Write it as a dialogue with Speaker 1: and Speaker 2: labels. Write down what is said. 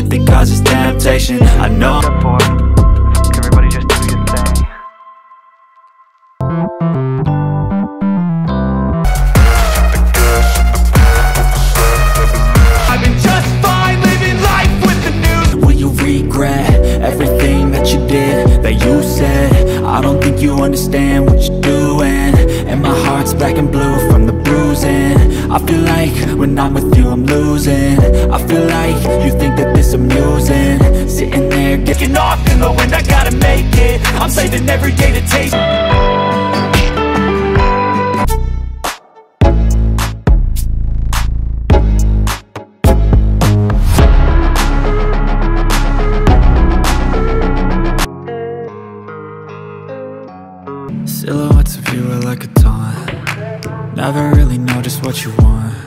Speaker 1: from all the shit that causes temptation. I know.
Speaker 2: Everybody just do your thing.
Speaker 1: I've been just fine living life with the news. Will you regret everything that you did, that you said? I don't think you understand what you're doing And my heart's black and blue from the bruising I feel like when I'm with you I'm losing. I feel like you think that this amusing. Sitting there getting off in the wind I gotta make it. I'm saving every day to taste Silhouettes of you are like a Never really know just what you want.